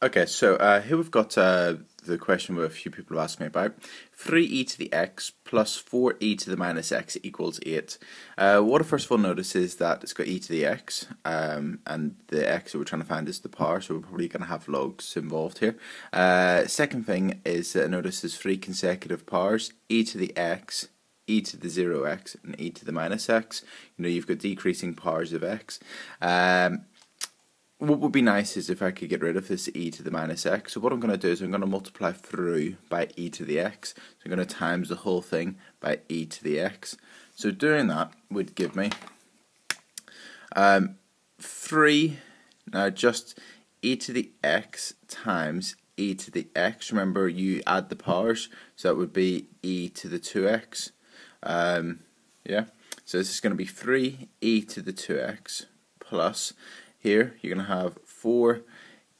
Okay, so uh, here we've got uh, the question where a few people have asked me about. 3e to the x plus 4e to the minus x equals 8. Uh, what I first of all notice is that it's got e to the x, um, and the x that we're trying to find is the power, so we're probably going to have logs involved here. Uh, second thing is that I notice there's three consecutive powers, e to the x, e to the 0x, and e to the minus x. You know, you've got decreasing powers of x. Um, what would be nice is if I could get rid of this e to the minus x. So what I'm going to do is I'm going to multiply through by e to the x. So I'm going to times the whole thing by e to the x. So doing that would give me um, 3, now just e to the x times e to the x. Remember you add the powers, so that would be e to the 2x. Um, yeah, so this is going to be 3 e to the 2x plus here you're going to have 4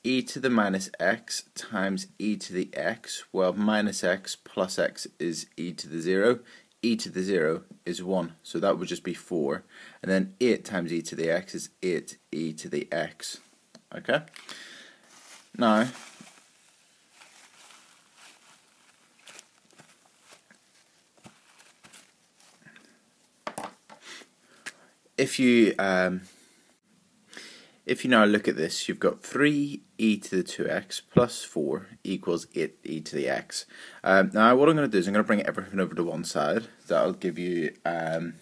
e to the minus x times e to the x. Well, minus x plus x is e to the 0. e to the 0 is 1, so that would just be 4. And then 8 times e to the x is 8 e to the x. Okay? Now, if you um, if you now look at this, you've got 3 e to the 2x plus 4 equals 8 e to the x. Um, now what I'm going to do is I'm going to bring everything over to one side. That'll give you um,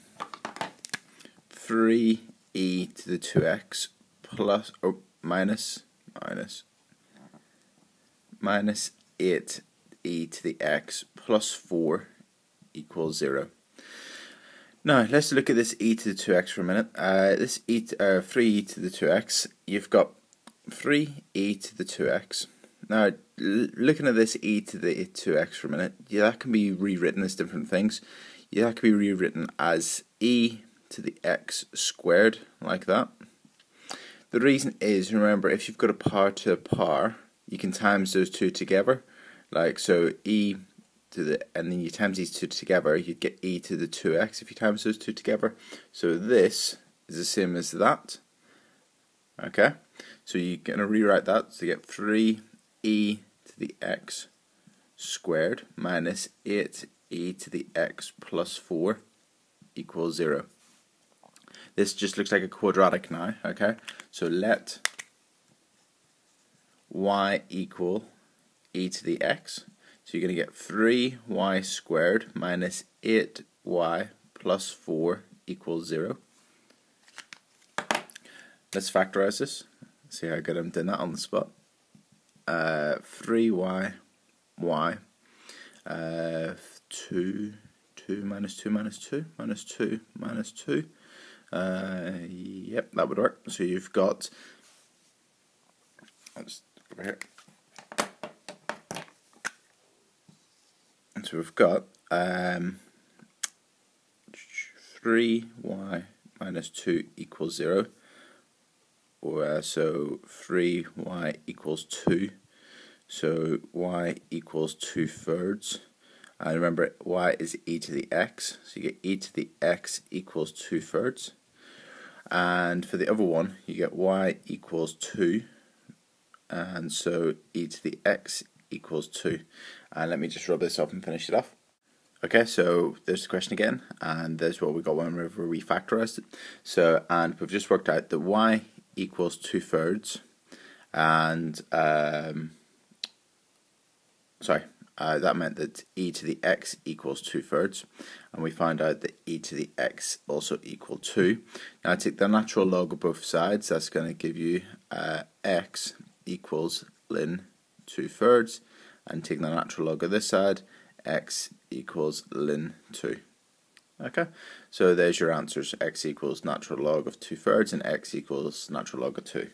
3 e to the 2x plus, or oh, minus, minus, minus 8 e to the x plus 4 equals 0. Now, let's look at this e to the 2x for a minute. Uh, this e to, uh, 3e to the 2x, you've got 3e to the 2x. Now, looking at this e to the 2x for a minute, yeah, that can be rewritten as different things. Yeah, that can be rewritten as e to the x squared, like that. The reason is, remember, if you've got a power to a power, you can times those two together. Like, so e to the and then you times these two together, you'd get e to the 2x if you times those two together. So this is the same as that. Okay, so you're going to rewrite that to get 3e to the x squared minus 8e to the x plus 4 equals 0. This just looks like a quadratic now, okay? So let y equal e to the x so you're going to get 3y squared minus 8y plus 4 equals 0. Let's factorize this. See how good I'm doing that on the spot. Uh, 3y, y, uh, 2, 2 minus 2 minus 2, minus 2 minus 2. Uh, yep, that would work. So you've got, over here. So we've got um, 3y minus 2 equals 0 or uh, so 3y equals 2 so y equals 2 thirds. And remember y is e to the x. So you get e to the x equals 2 thirds. And for the other one you get y equals 2 and so e to the x equals 2. And let me just rub this off and finish it off. Okay, so there's the question again, and there's what we got whenever we factorized it. So, and we've just worked out that y equals 2 thirds, and, um, sorry, uh, that meant that e to the x equals 2 thirds, and we find out that e to the x also equal 2. Now I take the natural log of both sides, that's going to give you uh, x equals ln 2 thirds and taking the natural log of this side x equals ln 2 okay? So there's your answers. x equals natural log of 2 thirds and x equals natural log of 2